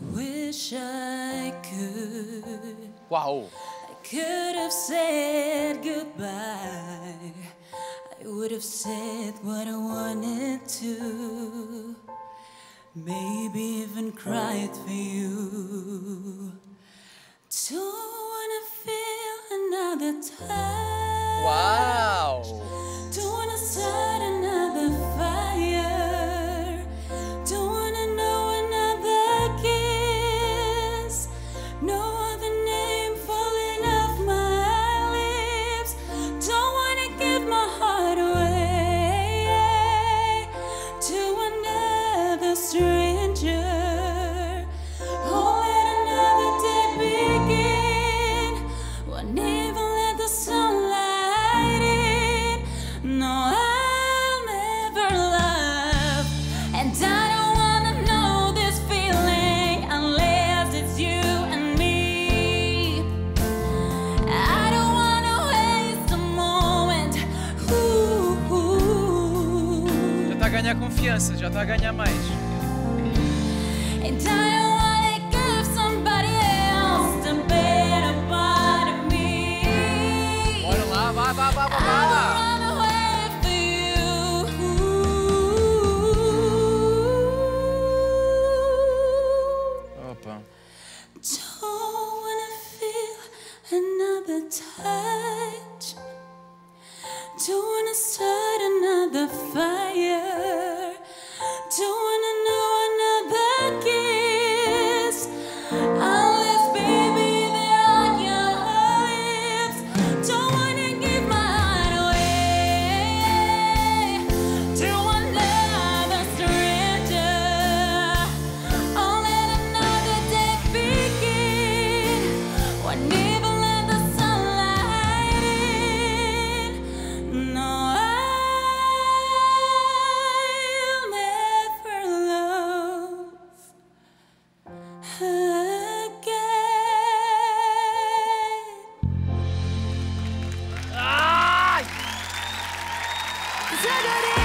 wish I could. Wow. I could have said goodbye. I would have said what I wanted to. Maybe even cried for you. Don't wanna feel another time. Wow. ganhar confiança, já está a ganhar mais. Bora lá, vai, vai, vai, vai, vai. Don't wanna stop. City!